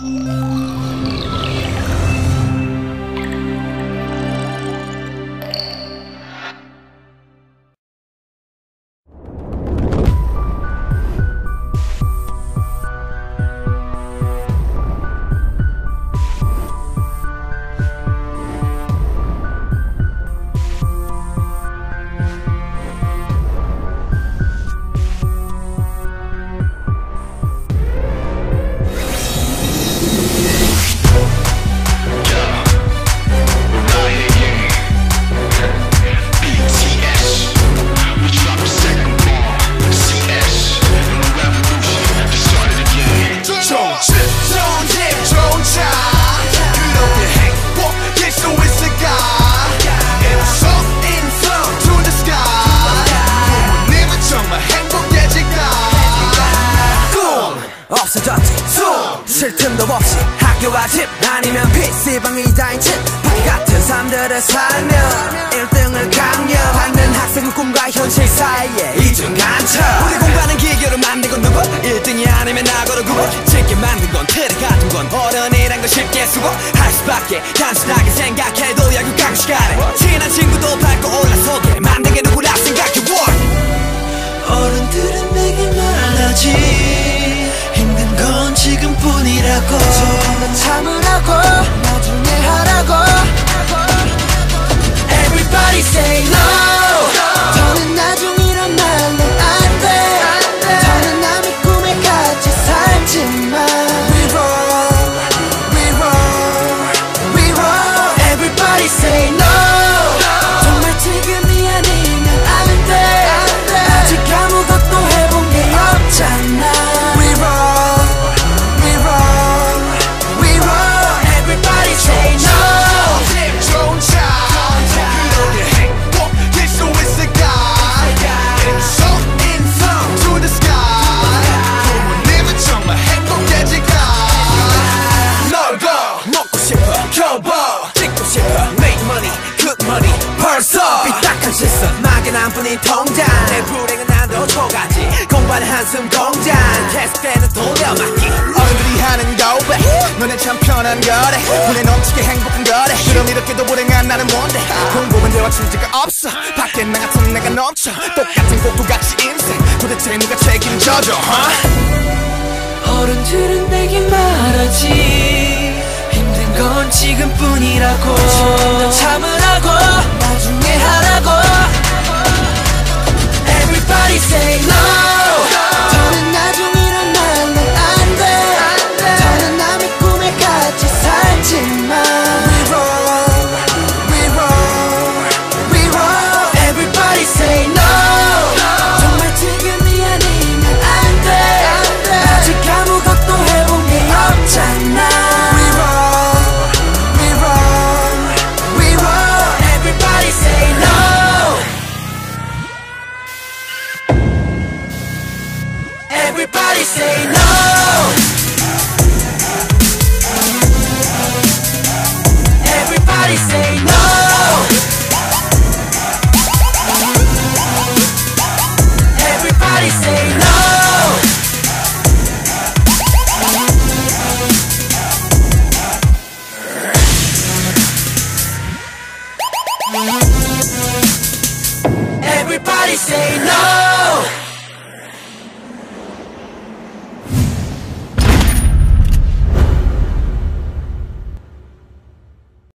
없 학교가 집 아니면 PC방이 다인 집 파티 같은 삶들을 살며 1등을 강요하는 학생의 꿈과 현실 사이에 이중 간첩. 우리 공부하는 기계로 만든 건 누구? 1등이 아니면 나고로 구분 쉽게 만든 건 틀에 가둔 건 어른이란 걸 쉽게 수고 할 수밖에 단순하게 생각해도 야구 강 시간에. 친한 친구도 밟고 올라서게 만든 게 누구라 생각해 참으 시선 막연한 뿐인 통장. 내 불행은 나도 초가지. 공부하는 한숨 공장. 계속되는 돌려막기. 어른들이 하는 고백 너네 참 편한 거래. 분에 넘치게 행복한 거래. 그럼 이렇게도 불행한 나는 뭔데? 공부만 대화 취지가 없어. 밖에 나 같은 내가 넘쳐. 똑같은 꼭두같이 인생. 도대체 누가 책임져줘 huh? 어른들은 내게 말하지. 힘든 건 지금뿐이라고. 더 참으라고. 나중에 하라고 Everybody say no Everybody say no. Everybody say no. Everybody say no. Everybody say no.